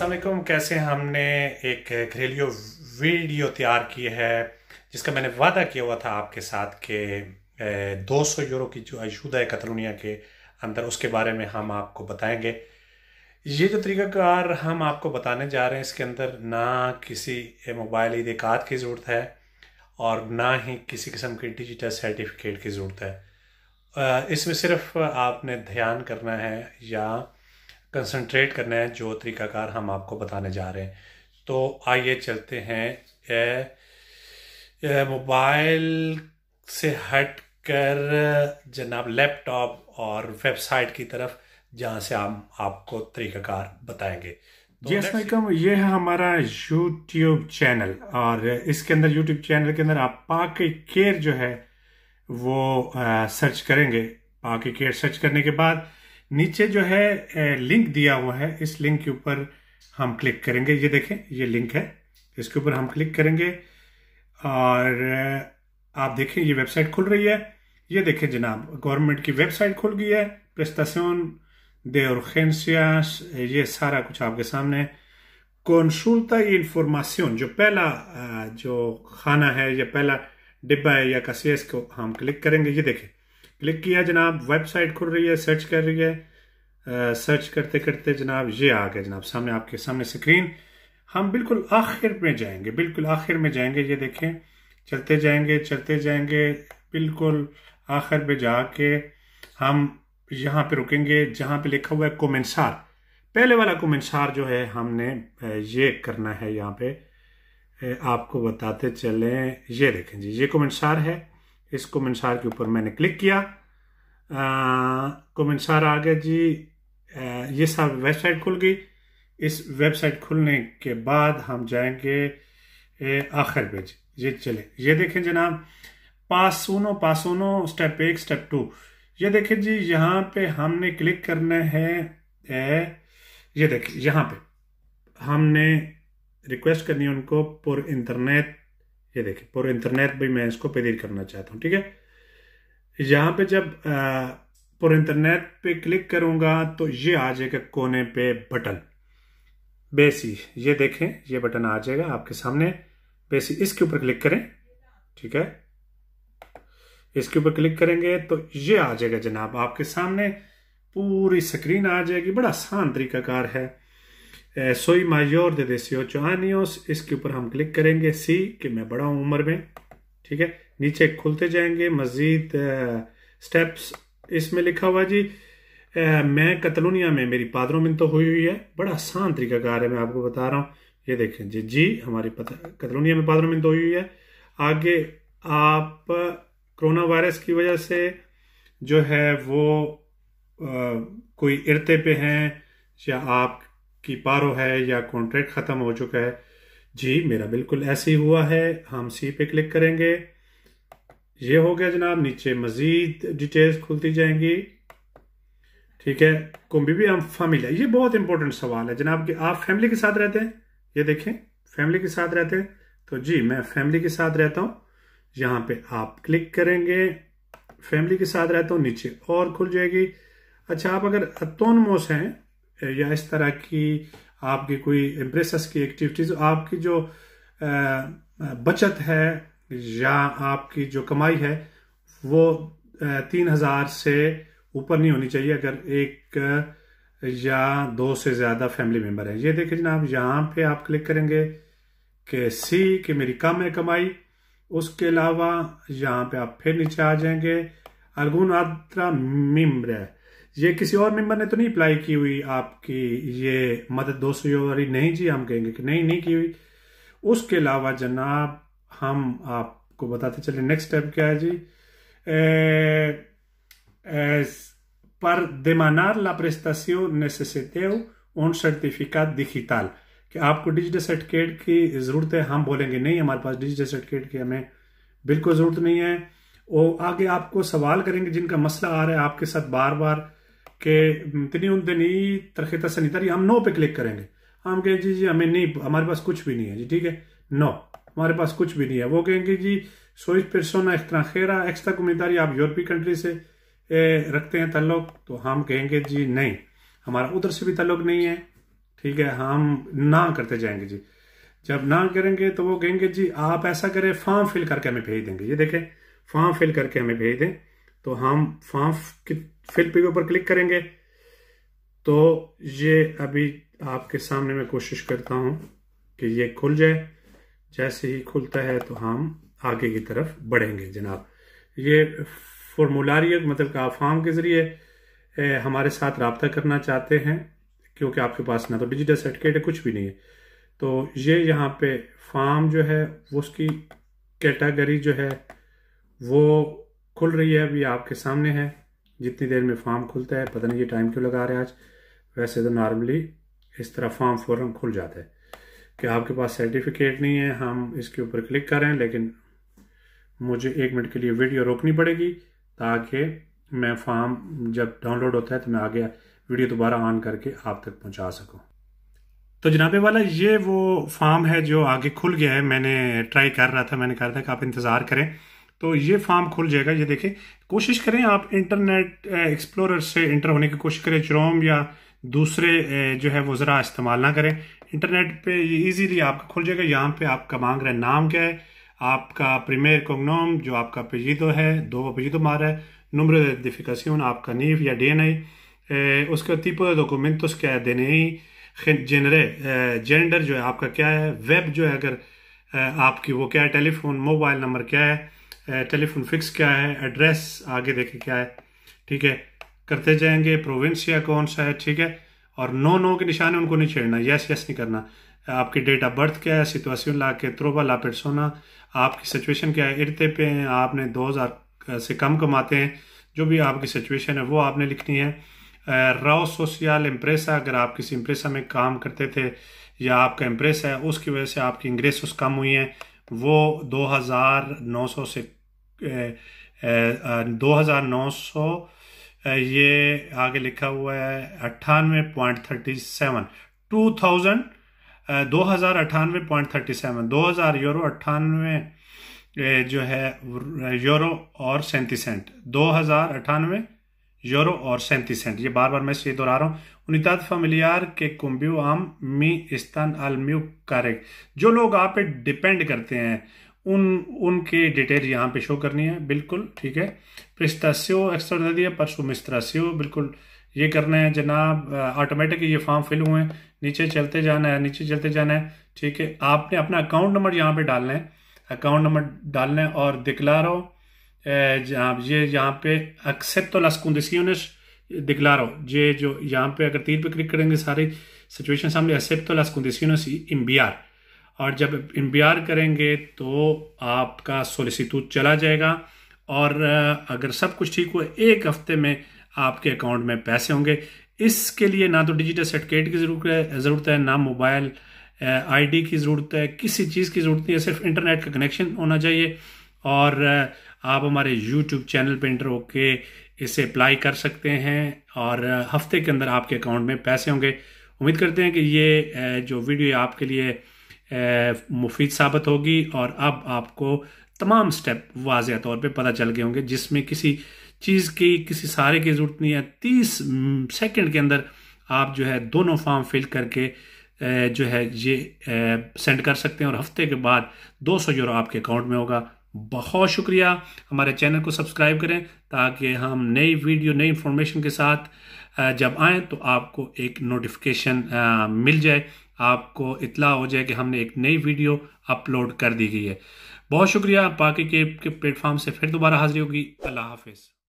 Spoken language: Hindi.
असलम कैसे हमने एक घरेलू वीडियो तैयार की है, जिसका मैंने वादा किया हुआ था आपके साथ कि 200 यूरो की जो अशुदा है कतलुनिया के अंदर, उसके बारे में हम आपको बताएँगे। ये जो तरीक़ाकार हम आपको बताने जा रहे हैं, इसके अंदर ना किसी मोबाइल ईद की ज़रूरत है और ना ही किसी किस्म के डिजिटल सर्टिफिकेट की ज़रूरत है। इसमें सिर्फ़ आपने ध्यान करना है या कंसंट्रेट करना है जो तरीकाकार हम आपको बताने जा रहे हैं। तो आइए चलते हैं। मोबाइल से हट कर जनाब लैपटॉप और वेबसाइट की तरफ़ जहाँ से हम आपको तरीकाकार बताएँगे। तो जी असलम ये है हमारा यूट्यूब चैनल और इसके अंदर यूट्यूब चैनल के अंदर आप पाके केयर जो है वो आ, सर्च करेंगे। पाके केयर सर्च करने के बाद नीचे जो है लिंक दिया हुआ है। इस लिंक के ऊपर हम क्लिक करेंगे। ये देखें, ये लिंक है। इसके ऊपर हम क्लिक करेंगे और आप देखें, ये वेबसाइट खुल रही है। ये देखें जनाब गवर्नमेंट की वेबसाइट खुल गई है। प्रेस्टासियोन de urgencias ये सारा कुछ आपके सामने कॉन्सुल्टा इंफॉर्मेशन जो पहला जो खाना है, या पहला डिब्बा है, या कसी को हम क्लिक करेंगे। ये देखें क्लिक किया जनाब। वेबसाइट खुल रही है सर्च कर रही है। आ, सर्च करते करते जनाब ये आ गया जनाब सामने आपके सामने स्क्रीन। हम बिल्कुल आखिर में जाएँगे बिल्कुल आखिर में जाएँगे ये देखें। चलते जाएँगे चलते जाएँगे बिल्कुल आखिर में जाके हम यहाँ पे रुकेंगे जहाँ पे लिखा हुआ है कोमेंसार। पहले वाला कोमेंसार जो है हमने ये करना है यहाँ पे। आपको बताते चले ये देखें जी ये कोमेंसार है। इस कमेंट के ऊपर मैंने क्लिक किया। कमेंट आ गया जी। आ, ये सब वेबसाइट खुल गई। इस वेबसाइट खुलने के बाद हम जाएँगे आखिर पेज ये चले। ये देखें जनाब पासोनो पासोनो स्टेप एक स्टेप टू ये देखें जी यहाँ पे हमने क्लिक करना है ए, ये देखिए यहाँ पे। हमने रिक्वेस्ट करनी है उनको पुर इंटरनेट ये देखिए, पूरे इंटरनेट भी मैं इसको पेदीर करना चाहता हूँ, ठीक है? यहाँ पे जब पूरे इंटरनेट पे क्लिक करूँगा तो ये आ जाएगा कोने पे बटन। बेसी, ये देखें, ये बटन आ जाएगा आपके सामने। बेसी, इसके ऊपर क्लिक करें, ठीक है? इसके ऊपर क्लिक करेंगे तो ये आ जाएगा जनाब आपके सामने। पूरी स्क्रीन आ जाएगी, बड़ा आसान तरीकाकार है। सोई मायोर दे देसियो आनियोस इसके ऊपर हम क्लिक करेंगे सी कि मैं बड़ा हूँ उम्र में ठीक है नीचे खुलते जाएँगे मजीद स्टेप्स इसमें लिखा हुआ जी आ, मैं कतलुनिया में मेरी पादरों में तो हुई हुई है बड़ा आसान तरीका कार है मैं आपको बता रहा हूँ ये देखें जी जी हमारी कतलुनिया में पादरों में तो हुई हुई है आगे आप कोरोना वायरस की वजह से जो है वो कोई इरते पे हैं या आप की पारो है या कॉन्ट्रैक्ट ख़त्म हो चुका है। जी, मेरा बिल्कुल ऐसे ही हुआ है। हम सी पे क्लिक करेंगे। ये हो गया जनाब, नीचे मजीद डिटेल्स खुलती जाएँगी। ठीक है, कुंभी भी हम फैमिली ये बहुत इंपॉर्टेंट सवाल है जनाब कि आप फैमिली के साथ रहते हैं? ये देखें फैमिली के साथ रहते हैं? तो जी, मैं फैमिली के साथ रहता हूँ। यहाँ पे आप क्लिक करेंगे फैमिली के साथ रहता हूँ, नीचे और खुल जाएगी। अच्छा आप अगर अतोनमोस हैं या इस तरह की आपकी कोई इम्प्रेस की एक्टिविटीज़ आपकी जो बचत है या आपकी जो कमाई है, वो तीन हज़ार से ऊपर नहीं होनी चाहिए अगर एक, या दो से ज़्यादा फैमिली मेंबर है। ये देखिए जनाब, यहाँ पे आप क्लिक करेंगे कि सी, कि मेरी कम है कमाई, उसके अलावा यहाँ पे आप फिर नीचे आ जाएँगे, अर्गुन आद्रा मिम्र ये किसी और मेंबर ने तो नहीं अप्लाई की हुई आपकी ये मदद दो सौ वाली नहीं जी हम कहेंगे कि नहीं नहीं की हुई। उसके अलावा जनाब हम आपको बताते चले नेक्स्ट स्टेप क्या है जी? ए, ए, पर demandar la prestación necesiteu un certificado digital कि आपको डिजिटल सर्टिफिकेट की ज़रूरत है हम बोलेंगे नहीं हमारे पास डिजिटल सर्टिफिकेट की हमें बिल्कुल ज़रूरत नहीं है। वो आगे आपको सवाल करेंगे जिनका मसला आ रहा है आपके साथ बार बार कि इतनी उन दिन तरखता सनीतरी हम नो पे क्लिक करेंगे। हम कहें जी जी हमें नहीं हमारे पास कुछ भी नहीं है। जी ठीक है। नो हमारे पास कुछ भी नहीं है। वो कहेंगे जी सोई पेर्सोना एक्सट्रांखेरा एक्स्ट्रा कम्युनिटारी आप यूरोपीय कंट्री से ए, रखते हैं तल्लुक? तो हम कहेंगे जी नहीं हमारा उधर से भी तल्लुक नहीं है। ठीक है हम ना करते जाएँगे जी। जब ना करेंगे तो वो कहेंगे जी आप ऐसा करें फॉर्म फिल करके हमें भेज देंगे। ये देखें फॉर्म फिल करके हमें भेज दें। तो हम फॉर्म फिल पे ऊपर क्लिक करेंगे। तो ये अभी आपके सामने मैं कोशिश करता हूँ कि ये खुल जाए। जैसे ही खुलता है तो हम आगे की तरफ़ बढ़ेंगे, जनाब। ये फॉर्मूलारी मतलब का फॉर्म के ज़रिए हमारे साथ रबता करना चाहते हैं, क्योंकि आपके पास ना तो डिजिटल सर्टिफिकेट है, कुछ भी नहीं है। तो ये यहाँ पे फॉर्म जो है उसकी कैटेगरी जो है, वो खुल रही है, अभी आपके सामने है। जितनी देर में फॉर्म खुलता है, पता नहीं ये टाइम क्यों लगा रहे हैं आज। वैसे तो नॉर्मली इस तरह फॉर्म फॉरम खुल जाता है। कि आपके पास सर्टिफिकेट नहीं है, हम इसके ऊपर क्लिक कर रहे हैं, लेकिन मुझे एक मिनट के लिए वीडियो रोकनी पड़ेगी ताकि मैं फॉर्म जब डाउनलोड होता है तो मैं आगे वीडियो दोबारा ऑन करके आप तक पहुँचा सकूँ। तो जनाबे वाला, ये वो फॉर्म है जो आगे खुल गया है। मैंने ट्राई कर रहा था, मैंने कहा था कि आप इंतज़ार करें। तो ये फॉर्म खुल जाएगा। ये देखें, कोशिश करें आप इंटरनेट एक्सप्लोरर से इंटर होने की कोशिश करें च्रोम या दूसरे जो है वो ज़रा इस्तेमाल ना करें। इंटरनेट पे ये इजीली आपका खुल जाएगा। यहाँ पे आपका मांग रहा है नाम क्या है? आपका प्रीमियर कोगनोम जो आपका पेजिदो है, दो पेजिदो मार है। Número de आपका नीफ या डीएनए उसका tipo de documentos क्या है डीएनए जेनरे जेंडर जो है आपका क्या है? वेब जो है अगर आपकी वो क्या है? टेलीफोन मोबाइल नंबर क्या है? टेलीफोन फिक्स क्या है एड्रेस आगे देखे क्या है, ठीक है? करते जाएँगे प्रोविंस या कौन सा है, ठीक है? और नो नो के निशान उनको नहीं छेड़ना यस यस नहीं करना। आपकी डेट ऑफ़ बर्थ क्या है सिचुएशन ला के, त्रोबा ला पेरसोना आपकी सिचुएशन क्या है इरते पे हैं, आपने 2000 से कम कमाते हैं, जो भी आपकी सिचुएशन है, वो आपने लिखनी है। राव सोशल इम्प्रेसा अगर आप किसी इम्प्रेसा में काम करते थे, या आपका इम्प्रेस है, उसकी वजह से आपकी इंग्रेस कम हुई हैं, वो 2900 से दो हज़ार नौ सौ ये आगे लिखा हुआ है अट्ठानवे point thirty seven, two thousand दो हज़ार अट्ठानवे पॉइंट थर्टी सेवन, दो हज़ार यूरो अट्ठानवे जो है, यूरो और सैंतीस सेंट, दो हज़ार अट्ठानवे यूरो और सैंतीस सेंट, ये बार बार मैं ये दोहरा रहा हूँ। उनिताद फमिलियार के कुम्ब्यू आम मी, इस्तान अलम्यू कारक जो लोग आप पे डिपेंड करते हैं उन, उनके डिटेल यहाँ पे शो करनी है। बिल्कुल, ठीक है। प्रिस्तासियो एक्स्ट्रा दिया, परसों मिस्त्रासियो, बिल्कुल। ये करना है, जनाब ऑटोमेटिक ये फॉर्म फिल हुए हैं। नीचे चलते जाना है, नीचे चलते जाना है। ठीक है, आपने अपना अकाउंट नंबर यहाँ पे डालना है। अकाउंट नंबर डालना है और दिक्लारो ये यहाँ पे एक्सेप्ट तो एक्सेप्टो las दिखला दिक्लारो ये जो यहाँ पे अगर तीन पे क्लिक करेंगे सारी सिचुएशन सामने एक्सेप्टो las condiciones enviar और जब इम्बियार करेंगे तो आपका सोलिसिट्यूड चला जाएगा। और अगर सब कुछ ठीक हुआ, एक हफ़्ते में आपके अकाउंट में पैसे होंगे। इसके लिए ना तो डिजिटल सर्टिफिकेट की ज़रूरत है, ज़रूरत है ना मोबाइल आईडी की ज़रूरत है, किसी चीज़ की ज़रूरत नहीं है, सिर्फ़ इंटरनेट का कनेक्शन होना चाहिए। और आप हमारे यूट्यूब चैनल पर इंटर होके इसे अप्लाई कर सकते हैं और हफ़्ते के अंदर आपके अकाउंट में पैसे होंगे। उम्मीद करते हैं कि ये जो वीडियो आपके लिए मुफीद साबित होगी और अब आपको तमाम स्टेप वाजह तौर पे पता चल गए होंगे, जिसमें किसी चीज़ की, किसी सारे की ज़रूरत नहीं है। तीस सेकंड के अंदर आप जो है दोनों फॉर्म फिल करके जो है ये सेंड कर सकते हैं और हफ़्ते के बाद 200 यूरो आपके अकाउंट में होगा। बहुत शुक्रिया। हमारे चैनल को सब्सक्राइब करें ताकि हम नई वीडियो नई इंफॉर्मेशन के साथ जब आएँ तो आपको एक नोटिफिकेशन मिल जाए। आपको इतला हो जाए कि हमने एक नई वीडियो अपलोड कर दी गई है। बहुत शुक्रिया बाकी के, के प्लेटफॉर्म से फिर दोबारा हाजिर होगी। अल्लाह हाफिज़।